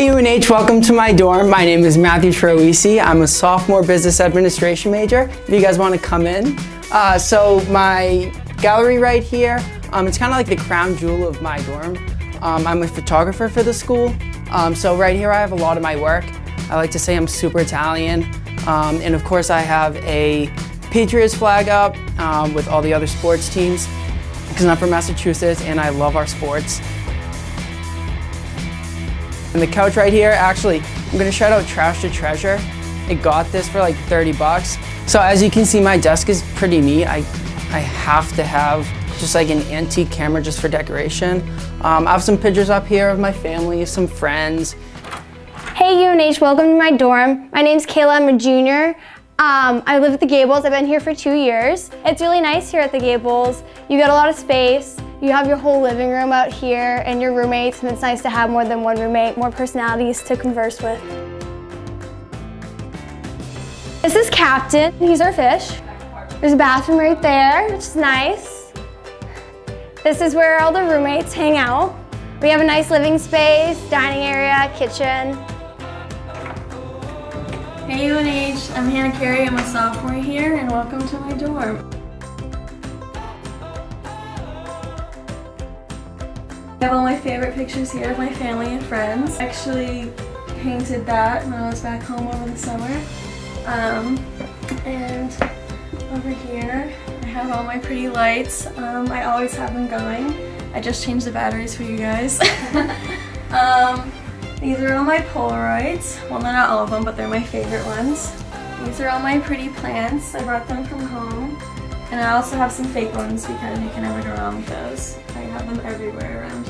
Hey UNH, welcome to my dorm. My name is Matthew Troisi. I'm a sophomore business administration major. If you guys want to come in. Uh, so my gallery right here, um, it's kind of like the crown jewel of my dorm. Um, I'm a photographer for the school. Um, so right here I have a lot of my work. I like to say I'm super Italian. Um, and of course I have a Patriots flag up um, with all the other sports teams because I'm from Massachusetts and I love our sports. And the couch right here, actually, I'm gonna shout out Trash to Treasure. I got this for like 30 bucks. So as you can see, my desk is pretty neat. I, I have to have just like an antique camera just for decoration. Um, I have some pictures up here of my family, some friends. Hey UNH, welcome to my dorm. My name's Kayla, I'm a junior. Um, I live at the Gables, I've been here for two years. It's really nice here at the Gables. You get a lot of space, you have your whole living room out here and your roommates, and it's nice to have more than one roommate, more personalities to converse with. This is Captain, he's our fish. There's a bathroom right there, which is nice. This is where all the roommates hang out. We have a nice living space, dining area, kitchen. Hey UNH, I'm Hannah Carey, I'm a sophomore here, and welcome to my dorm. I have all my favorite pictures here of my family and friends. I actually painted that when I was back home over the summer. Um, and over here, I have all my pretty lights. Um, I always have them going. I just changed the batteries for you guys. um, these are all my Polaroids. Well, they're not all of them, but they're my favorite ones. These are all my pretty plants. I brought them from home. And I also have some fake ones because you can never go wrong with those. I have them everywhere around